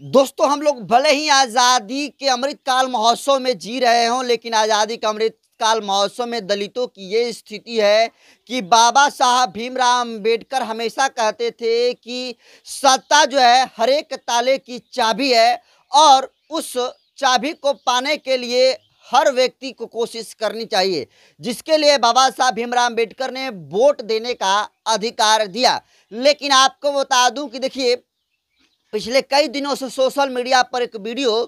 दोस्तों, हम लोग भले ही आज़ादी के अमृतकाल महोत्सव में जी रहे हों, लेकिन आज़ादी का अमृतकाल महोत्सव में दलितों की ये स्थिति है कि बाबा साहब भीमराव अंबेडकर हमेशा कहते थे कि सत्ता जो है हर एक ताले की चाबी है और उस चाबी को पाने के लिए हर व्यक्ति को कोशिश करनी चाहिए। जिसके लिए बाबा साहब भीमराव अंबेडकर ने वोट देने का अधिकार दिया। लेकिन आपको बता दूँ कि देखिए पिछले कई दिनों से सोशल मीडिया पर एक वीडियो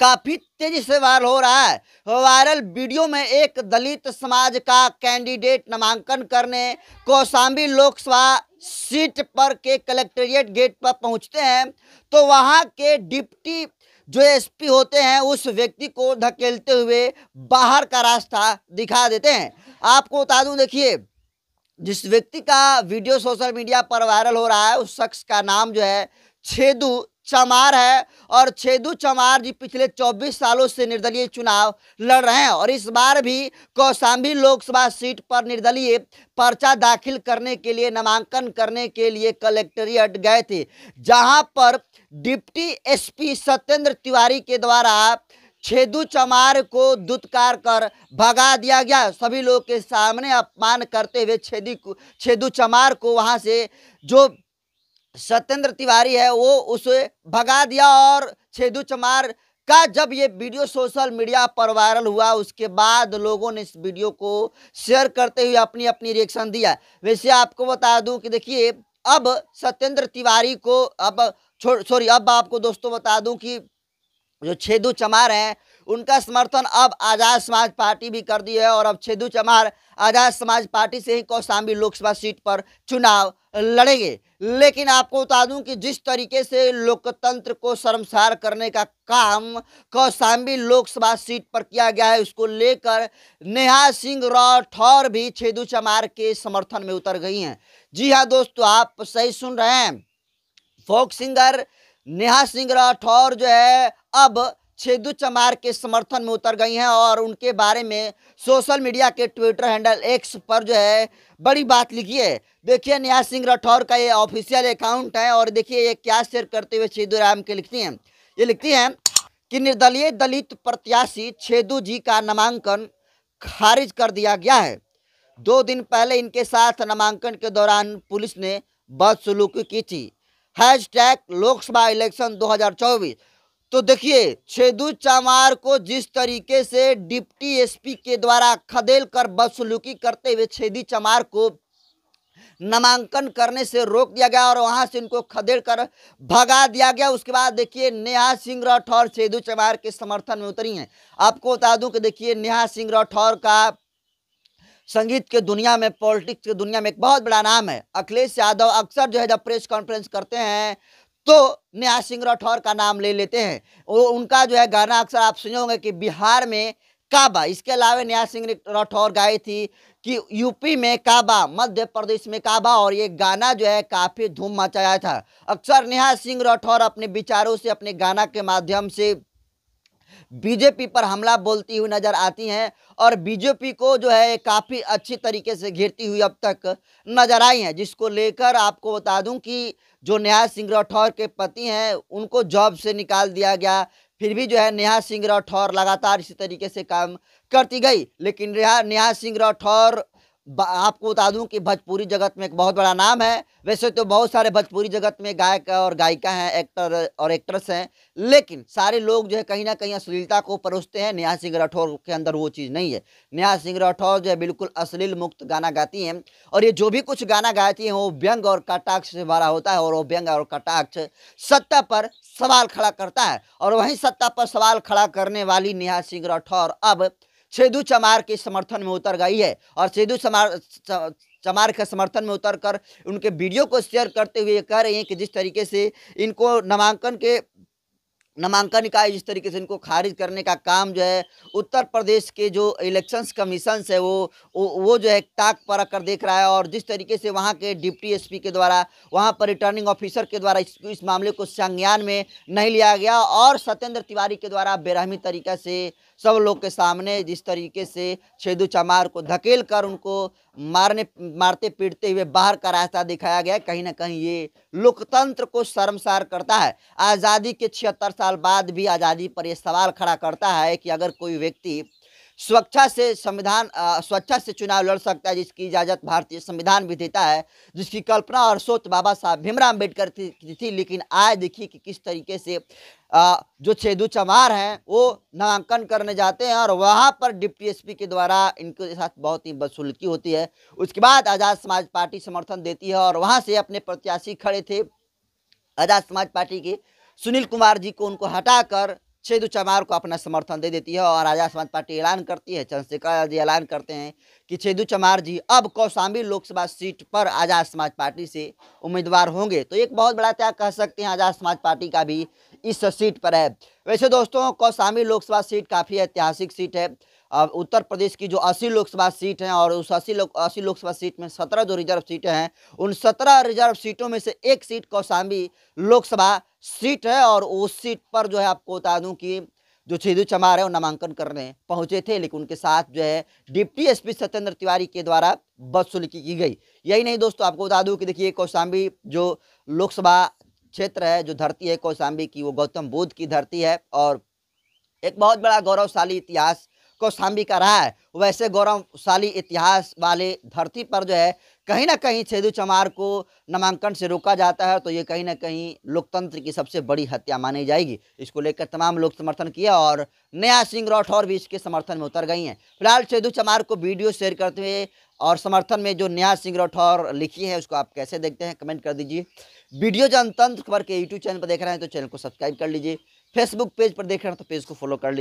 काफ़ी तेज़ी से वायरल हो रहा है। वायरल वीडियो में एक दलित समाज का कैंडिडेट नामांकन करने कौशाम्बी लोकसभा सीट पर के कलेक्ट्रेट गेट पर पहुँचते हैं तो वहाँ के डिप्टी जो एसपी होते हैं, उस व्यक्ति को धकेलते हुए बाहर का रास्ता दिखा देते हैं। आपको बता दूँ, देखिए जिस व्यक्ति का वीडियो सोशल मीडिया पर वायरल हो रहा है, उस शख्स का नाम जो है छेदू चमार है और छेदू चमार जी पिछले 24 सालों से निर्दलीय चुनाव लड़ रहे हैं और इस बार भी कौशाम्बी लोकसभा सीट पर निर्दलीय पर्चा दाखिल करने के लिए, नामांकन करने के लिए कलेक्ट्रेट गए थे, जहाँ पर डिप्टी एसपी सत्येंद्र तिवारी के द्वारा छेदू चमार को दुत्कार कर भगा दिया गया। सभी लोग के सामने अपमान करते हुए छेदी छेदू चमार को वहाँ से जो सत्येंद्र तिवारी है, वो उसे भगा दिया और छेदू चमार का जब ये वीडियो सोशल मीडिया पर वायरल हुआ, उसके बाद लोगों ने इस वीडियो को शेयर करते हुए अपनी अपनी रिएक्शन दिया। वैसे आपको बता दूँ कि देखिए, अब सत्येंद्र तिवारी को अब सॉरी अब आपको दोस्तों बता दूँ कि जो छेदू चमार हैं, उनका समर्थन अब आज़ाद समाज पार्टी भी कर दी है और अब छेदू चमार आज़ाद समाज पार्टी से ही कौशाम्बी लोकसभा सीट पर चुनाव लड़ेंगे। लेकिन आपको बता दूँ कि जिस तरीके से लोकतंत्र को शर्मसार करने का काम कौशाम्बी लोकसभा सीट पर किया गया है, उसको लेकर नेहा सिंह राठौर भी छेदू चमार के समर्थन में उतर गई हैं। जी हाँ दोस्तों, आप सही सुन रहे हैं। फोक सिंगर नेहा सिंह राठौर जो है अब छेदू चमार के समर्थन में उतर गई हैं और उनके बारे में सोशल मीडिया के ट्विटर हैंडल एक्स पर जो है बड़ी बात लिखी है। देखिए नेहा सिंह राठौर का ये ऑफिशियल अकाउंट है और देखिए, ये क्या शेयर करते हुए छेदू राम के लिखती हैं। ये लिखती हैं कि निर्दलीय दलित प्रत्याशी छेदू जी का नामांकन खारिज कर दिया गया है। दो दिन पहले इनके साथ नामांकन के दौरान पुलिस ने बदसलूकी की थी। हैश टैग लोकसभा इलेक्शन 2024 तो देखिए, छेदू चमार को जिस तरीके से डिप्टी एसपी के द्वारा खदेल कर बदसलूकी करते हुए छेदी चमार को नामांकन करने से रोक दिया गया और वहाँ से उनको खदेड़ कर भगा दिया गया, उसके बाद देखिए, नेहा सिंह राठौर छेदू चमार के समर्थन में उतरी हैं। आपको बता दूँ कि देखिए, नेहा सिंह राठौर का संगीत के दुनिया में, पॉलिटिक्स के दुनिया में एक बहुत बड़ा नाम है। अखिलेश यादव अक्सर जो है जब प्रेस कॉन्फ्रेंस करते हैं तो नेहा सिंह राठौर का नाम ले लेते हैं। वो, उनका जो है गाना अक्सर आप सुने होंगे कि बिहार में काबा, इसके अलावा नेहा सिंह राठौर गाई थी कि यूपी में काबा, मध्य प्रदेश में काबा, और ये गाना जो है काफ़ी धूम मचाया था। अक्सर नेहा सिंह राठौर अपने विचारों से, अपने गाना के माध्यम से बीजेपी पर हमला बोलती हुई नज़र आती हैं और बीजेपी को जो है काफ़ी अच्छी तरीके से घेरती हुई अब तक नज़र आई हैं, जिसको लेकर आपको बता दूँ कि जो नेहा सिंह राठौर के पति हैं, उनको जॉब से निकाल दिया गया। फिर भी जो है नेहा सिंह राठौर लगातार इसी तरीके से काम करती गई, लेकिन नेहा सिंह राठौर आपको बता दूँ कि भोजपुरी जगत में एक बहुत बड़ा नाम है। वैसे तो बहुत सारे भोजपुरी जगत में गायक और गायिका हैं, एक्टर और एक्ट्रेस हैं, लेकिन सारे लोग जो है कहीं ना कहीं अश्लीलता को परोसते हैं। नेहा सिंह राठौर के अंदर वो चीज़ नहीं है। नेहा सिंह राठौर जो है बिल्कुल अश्लील मुक्त गाना गाती हैं और ये जो भी कुछ गाना गाती हैं, वो व्यंग और कटाक्ष से भरा होता है और वो व्यंग और कटाक्ष सत्ता पर सवाल खड़ा करता है। और वहीं सत्ता पर सवाल खड़ा करने वाली नेहा सिंह राठौर अब सेदू चमार के समर्थन में उतर गई है और सेदू चमार चमार के समर्थन में उतर कर उनके वीडियो को शेयर करते हुए कह रही हैं कि जिस तरीके से इनको नामांकन के नामांकन इकाई जिस तरीके से इनको खारिज करने का काम जो है उत्तर प्रदेश के जो इलेक्शंस कमीशन है वो वो, वो जो है ताक पर कर देख रहा है और जिस तरीके से वहाँ के डिप्टी एसपी के द्वारा वहाँ पर रिटर्निंग ऑफिसर के द्वारा इस, इस मामले को संज्ञान में नहीं लिया गया और सत्येंद्र तिवारी के द्वारा बेरहमी तरीका से सब लोग के सामने जिस तरीके से छेदू चमार को धकेल कर उनको मारने, मारते पीटते हुए बाहर का रास्ता दिखाया गया। कहीं ना कहीं ये लोकतंत्र को शर्मसार करता है। आज़ादी के छिहत्तर साल बाद भी आज़ादी पर ये सवाल खड़ा करता है कि अगर कोई व्यक्ति स्वेच्छा से संविधान स्वेच्छा से चुनाव लड़ सकता है जिसकी इजाज़त भारतीय संविधान भी देता है जिसकी कल्पना और सोच बाबा साहब भीमराव अंबेडकर की थी। लेकिन आज देखिए कि किस तरीके से आ, जो छेदू चमार हैं वो नामांकन करने जाते हैं और वहाँ पर डिप्टी एसपी के द्वारा इनके साथ बहुत ही बदसुल्की होती है। उसके बाद आज़ाद समाज पार्टी समर्थन देती है और वहाँ से अपने प्रत्याशी खड़े थे। आज़ाद समाज पार्टी के सुनील कुमार जी को उनको हटाकर छेदू चमार को अपना समर्थन दे देती है और आज़ाद समाज पार्टी ऐलान करती है, चंद्रशेखर जी ऐलान करते हैं कि छेदू चमार जी, अब कौशाम्बी लोकसभा सीट पर आज़ाद समाज पार्टी से उम्मीदवार होंगे। तो एक बहुत बड़ा त्याग कह सकते हैं आज़ाद समाज पार्टी का भी इस सीट पर है। वैसे दोस्तों, कौशाम्बी लोकसभा सीट काफ़ी ऐतिहासिक सीट है। उत्तर प्रदेश की जो अस्सी लोकसभा सीट हैं और उस अस्सी लोक, अस्सी लोकसभा सीट में सत्रह जो रिज़र्व सीटें हैं, उन सत्रह रिज़र्व सीटों में से एक सीट कौशाम्बी लोकसभा सीट है और उस सीट पर जो है आपको बता दूँ कि जो छेदू चमार है वो नामांकन करने पहुँचे थे, लेकिन उनके साथ जो है डिप्टी एसपी सत्येंद्र तिवारी के द्वारा बदसुल्की की गई। यही नहीं दोस्तों, आपको बता दूँ कि देखिए कौशाम्बी जो लोकसभा क्षेत्र है, जो धरती है कौशाम्बी की, वो गौतम बुद्ध की धरती है और एक बहुत बड़ा गौरवशाली इतिहास का रहा है। वैसे गौरवशाली इतिहास वाले धरती पर जो है, कहीं ना कहीं छेदू चमार को नामांकन से रोका जाता है तो ये कहीं ना कहीं लोकतंत्र की सबसे बड़ी हत्या मानी जाएगी। इसको लेकर तमाम लोग समर्थन किया और नया सिंह राठौर भी इसके समर्थन में उतर गई हैं। फ़िलहाल छेदू चमार को वीडियो शेयर करते हुए और समर्थन में जो नया सिंह राठौर लिखी है, उसको आप कैसे देखते हैं, कमेंट कर दीजिए। वीडियो जनतंत्र खबर के यूट्यूब चैनल पर देख रहे हैं तो चैनल को सब्सक्राइब कर लीजिए। फेसबुक पेज पर देख रहे हैं तो पेज को फॉलो कर लीजिए।